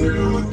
First